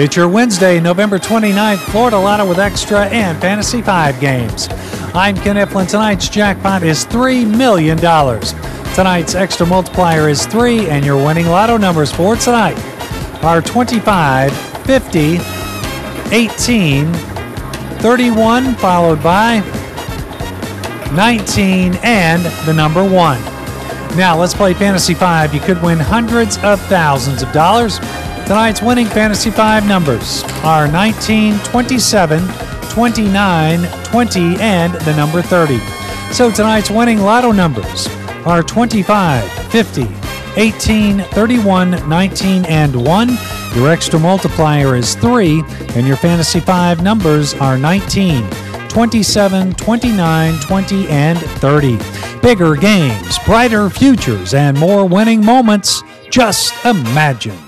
It's your Wednesday, November 29th, Florida Lotto with Extra and Fantasy 5 games. I'm Ken Eflin. Tonight's jackpot is $3 million. Tonight's extra multiplier is 3, and your winning lotto numbers for tonight are 25, 50, 18, 31, followed by 19, and the number 1. Now let's play Fantasy 5. You could win hundreds of thousands of dollars. Tonight's winning Fantasy 5 numbers are 19, 27, 29, 20, and the number 30. So tonight's winning lotto numbers are 25, 50, 18, 31, 19, and 1. Your extra multiplier is 3, and your Fantasy 5 numbers are 19, 27, 29, 20, and 30. Bigger games, brighter futures, and more winning moments. Just imagine.